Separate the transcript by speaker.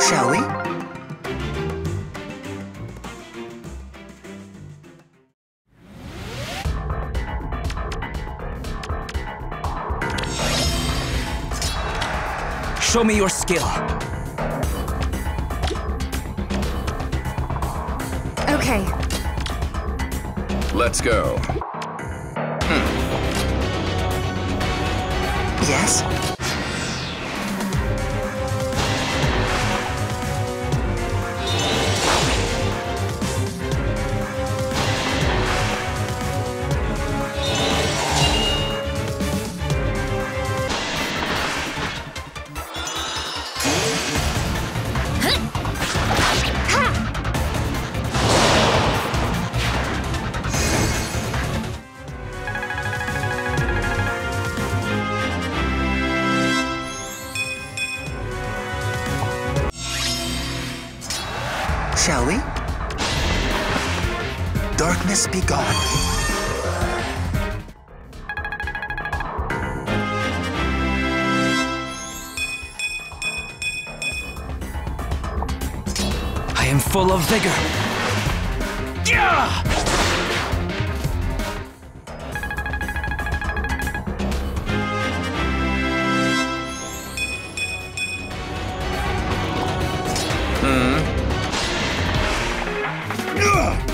Speaker 1: Shall we?
Speaker 2: Show me your skill.
Speaker 3: Okay.
Speaker 4: Let's go. Hmm.
Speaker 1: Yes? shall we? Darkness be gone.
Speaker 2: I am full of vigor. Yeah! Hmm. Ugh!